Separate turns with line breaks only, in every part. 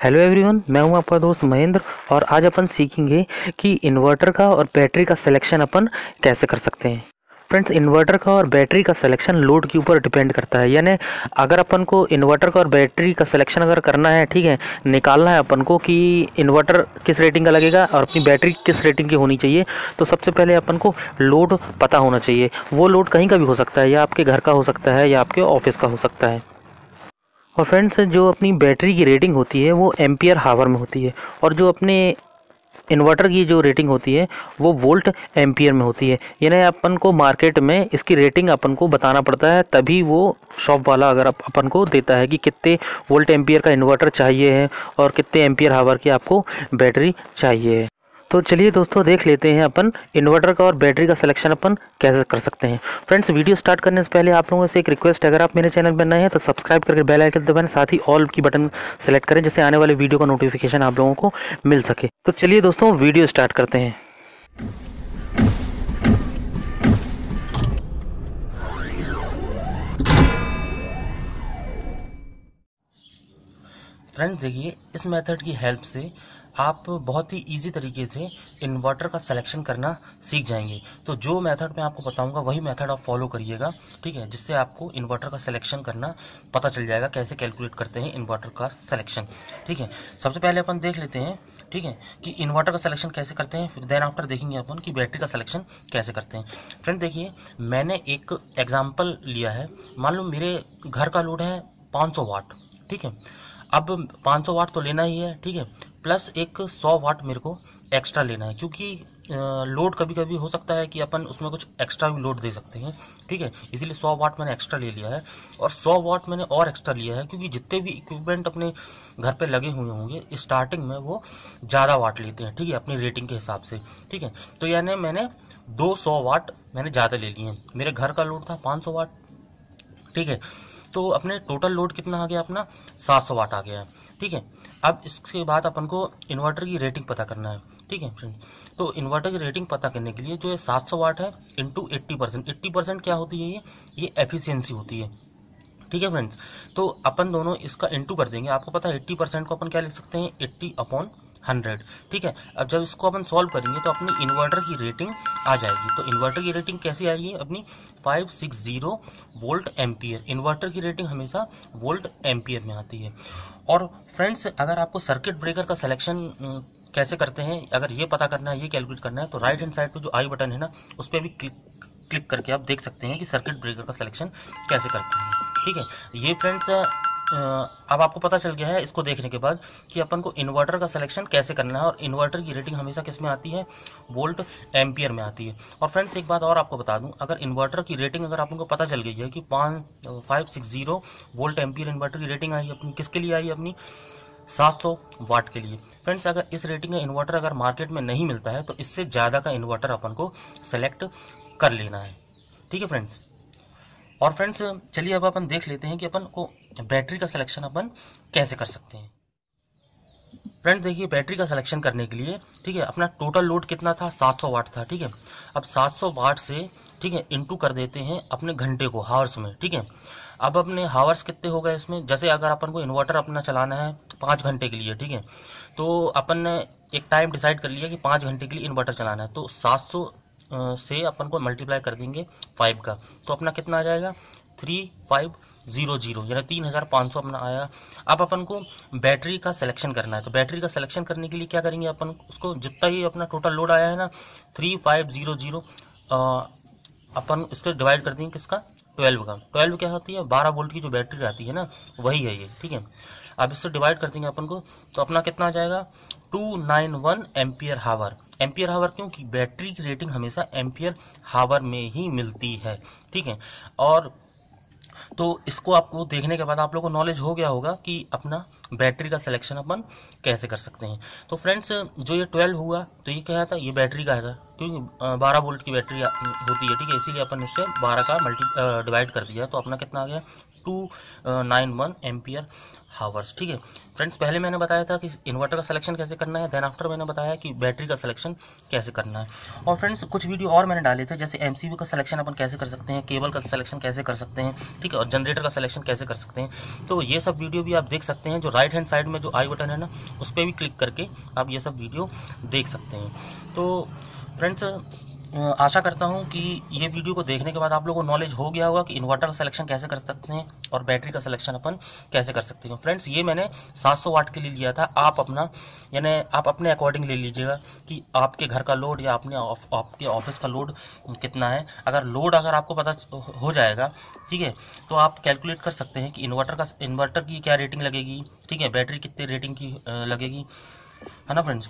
Hello everyone, मैं हूँ आपका दोस्त महेंद्र और आज अपन सीखेंगे कि इन्वर्टर का और बैटरी का सिलेक्शन अपन कैसे कर सकते हैं। फ्रेंड्स, इन्वर्टर का और बैटरी का सिलेक्शन लोड के ऊपर डिपेंड करता है। यानी अगर अपन को इन्वर्टर का और बैटरी का सिलेक्शन अगर करना है, ठीक है, निकालना है अपन को कि इन्वर्टर किस रेटिंग का लगेगा और अपनी बैटरी किस रेटिंग की होनी चाहिए तो सबसे पहले अपन को लोड पता होना चाहिए। वो लोड कहीं का भी हो सकता है, या आपके घर का हो सकता है, या आपके ऑफ़िस का हो सकता है। और फ्रेंड्स जो अपनी बैटरी की रेटिंग होती है, वो एम्पियर हावर में होती है। और जो अपने इन्वर्टर की जो रेटिंग होती है, वो वोल्ट एम्पियर में होती है। यानी अपन को मार्केट में इसकी रेटिंग अपन को बताना पड़ता है, तभी वो शॉप वाला अगर अपन को देता है कि कितने वोल्ट एम्पियर का इन्वर्टर चाहिए है और कितने एम्पियर हावर की आपको बैटरी चाहिए है। तो चलिए दोस्तों, देख लेते हैं अपन इन्वर्टर का और बैटरी का सिलेक्शन अपन कैसे कर सकते हैं। फ्रेंड्स वीडियो स्टार्ट करने से पहले आप लोगों से एक रिक्वेस्ट अगर आप मेरे चैनल पर नए हैं तो सब्सक्राइब करके बेल आइकन दबाएँ, साथ ही ऑल की बटन सेलेक्ट करें, जिससे आने वाले वीडियो का नोटिफिकेशन आप लोगों को मिल सके। तो चलिए दोस्तों वीडियो स्टार्ट करते हैं। फ्रेंड्स देखिए, इस मेथड की हेल्प से आप बहुत ही इजी तरीके से इन्वर्टर का सिलेक्शन करना सीख जाएँगे। तो जो मेथड मैं आपको बताऊँगा, वही मेथड आप फॉलो करिएगा, ठीक है? जिससे आपको इन्वर्टर का सिलेक्शन करना पता चल जाएगा, कैसे कैलकुलेट करते हैं इन्वर्टर का सिलेक्शन ठीक है? सबसे पहले अपन देख लेते हैं, ठीक है, कि इन्वर्टर का सिलेक्शन कैसे करते हैं, फिर देन आफ्टर देखेंगे अपन कि बैटरी का सिलेक्शन कैसे करते हैं। फ्रेंड देखिए, मैंने एक एग्ज़ाम्पल लिया है। मान लो मेरे घर का लोड है पाँच सौ वाट ठीक है? अब 500 वाट तो लेना ही है, ठीक है? प्लस एक 100 वाट मेरे को एक्स्ट्रा लेना है, क्योंकि लोड कभी कभी हो सकता है कि अपन उसमें कुछ एक्स्ट्रा भी लोड दे सकते हैं, ठीक है? इसीलिए 100 वाट मैंने एक्स्ट्रा ले लिया है और 100 वाट मैंने और एक्स्ट्रा लिया है, क्योंकि जितने भी इक्विपमेंट अपने घर पे लगे हुए होंगे स्टार्टिंग में वो ज़्यादा वाट लेते हैं, ठीक है? अपनी रेटिंग के हिसाब से, ठीक है? तो यानी मैंने दो सौ वाट मैंने ज़्यादा ले लिए हैं। मेरे घर का लोड था पाँच सौ वाट, ठीक है? तो अपने टोटल लोड कितना आ गया? अपना 700 वाट आ गया। ठीक है? अब इसके बाद अपन को इन्वर्टर की रेटिंग पता करना है। ठीक है तो इन्वर्टर की रेटिंग पता करने के लिए जो है 700 वाट है into eighty percent eighty percent क्या होती है ये? ये एफिशिएंसी होती है। ठीक है फ्रेंड्स तो अपन दोनों इसका इंटू कर देंगे। आपको पता है एट्टी परसेंट को अपन क्या लिख सकते हैं? एट्टी अपॉन हंड्रेड, ठीक है? अब जब इसको अपन सॉल्व करेंगे तो अपनी इन्वर्टर की रेटिंग आ जाएगी। तो इन्वर्टर की रेटिंग कैसी आएगी अपनी five six zero volt ampere inverter की रेटिंग हमेशा वोल्ट एम्पियर में आती है। और फ्रेंड्स अगर आपको सर्किट ब्रेकर का सिलेक्शन कैसे करते हैं, अगर ये पता करना है, ये कैलकुलेट करना है तो राइट हैंड साइड पे जो आई बटन है ना, उस पर भी क्लिक क्लिक करके आप देख सकते हैं कि सर्किट ब्रेकर का सिलेक्शन कैसे करते हैं। ठीक है? ये फ्रेंड्स अब आपको पता चल गया है इसको देखने के बाद कि अपन को इन्वर्टर का सिलेक्शन कैसे करना है और इन्वर्टर की रेटिंग हमेशा किसमें आती है? वोल्ट एम्पियर में आती है। और फ्रेंड्स एक बात और आपको बता दूँ, अगर इन्वर्टर की रेटिंग अगर आपको पता चल गई है कि पाँच five six zero volt ampere inverter की रेटिंग आई अपनी, किसके लिए आई अपनी? 700 वाट के लिए। फ्रेंड्स अगर इस रेटिंग का इन्वर्टर अगर मार्केट में नहीं मिलता है तो इससे ज़्यादा का इन्वर्टर अपन को सेलेक्ट कर लेना है। ठीक है फ्रेंड्स और फ्रेंड्स चलिए अब अपन देख लेते हैं कि अपन को बैटरी का सिलेक्शन अपन कैसे कर सकते हैं। फ्रेंड्स देखिए बैटरी का सिलेक्शन करने के लिए, ठीक है, अपना टोटल लोड कितना था? 700 वाट था, ठीक है। अब 700 वाट से, ठीक है इनटू कर देते हैं अपने घंटे को हावर्स में, ठीक है। अब अपने हावर्स कितने हो गए इसमें? जैसे अगर अपन को इन्वर्टर अपना चलाना है तो पाँच घंटे के लिए, ठीक है। तो अपन ने एक टाइम डिसाइड कर लिया कि पाँच घंटे के लिए इन्वर्टर चलाना है। तो सात से अपन को मल्टीप्लाई कर देंगे फाइव का। तो अपना कितना आ जाएगा? थ्री फाइव ज़ीरो ज़ीरो यानी तीन हज़ार पाँच सौ अपना आया। अब अपन को बैटरी का सिलेक्शन करना है। तो बैटरी का सिलेक्शन करने के लिए क्या करेंगे अपन? उसको जितना ही अपना टोटल लोड आया है ना थ्री फाइव ज़ीरो ज़ीरो अपन इसको डिवाइड कर देंगे किसका? ट्वेल्व का। ट्वेल्व क्या होती है? बारह वोल्ट की जो बैटरी रहती है ना, वही है ये, ठीक है? अब इससे डिवाइड कर देंगे अपन को तो अपना कितना आ जाएगा? Two nine one ampere hour. Ampere hour क्योंकि बैटरी की रेटिंग हमेशा एम्पियर हावर में ही मिलती है, ठीक है? और तो इसको आपको देखने के बाद आप लोगों को नॉलेज हो गया होगा कि अपना बैटरी का सिलेक्शन अपन कैसे कर सकते हैं? तो फ्रेंड्स जो ये ट्वेल्व हुआ तो ये क्या था, ये बैटरी का था, क्योंकि बारह वोल्ट की बैटरी होती है, ठीक है? इसीलिए अपन इससे बारह का मल्टी डिवाइड कर दिया। तो अपना कितना आ गया? Two nine one ampere hours ठीक है? फ्रेंड्स पहले मैंने बताया था कि इन्वर्टर का सिलेक्शन कैसे करना है देन आफ्टर मैंने बताया कि बैटरी का सिलेक्शन कैसे करना है। और फ्रेंड्स कुछ वीडियो और मैंने डाले थे, जैसे एमसीबी का सिलेक्शन अपन कैसे कर सकते हैं केबल का सिलेक्शन कैसे कर सकते हैं, ठीक है? और जनरेटर का सिलेक्शन कैसे कर सकते हैं? तो ये सब वीडियो भी आप देख सकते हैं, जो राइट हैंड साइड में जो आई बटन है ना, उस पर भी क्लिक करके आप ये सब वीडियो देख सकते हैं। तो फ्रेंड्स आशा करता हूँ कि ये वीडियो को देखने के बाद आप लोगों को नॉलेज हो गया होगा कि इन्वर्टर का सिलेक्शन कैसे कर सकते हैं और बैटरी का सिलेक्शन अपन कैसे कर सकते हैं। फ्रेंड्स ये मैंने 700 वाट के लिए लिया था। आप अपना, यानी आप अपने अकॉर्डिंग ले लीजिएगा कि आपके घर का लोड या अपने आपके ऑफ़िस का लोड कितना है। अगर लोड अगर आपको पता हो जाएगा, ठीक है तो आप कैलकुलेट कर सकते हैं कि इन्वर्टर का इन्वर्टर की क्या रेटिंग लगेगी, ठीक है बैटरी कितनी रेटिंग की लगेगी। है ना फ्रेंड्स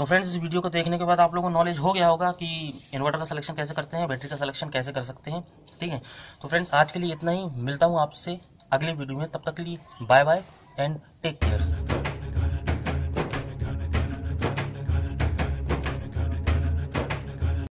तो फ्रेंड्स इस वीडियो को देखने के बाद आप लोगों को नॉलेज हो गया होगा कि इन्वर्टर का सिलेक्शन कैसे करते हैं बैटरी का सिलेक्शन कैसे कर सकते हैं, ठीक है? तो फ्रेंड्स आज के लिए इतना ही। मिलता हूँ आपसे अगले वीडियो में। तब तक के लिए bye bye and take care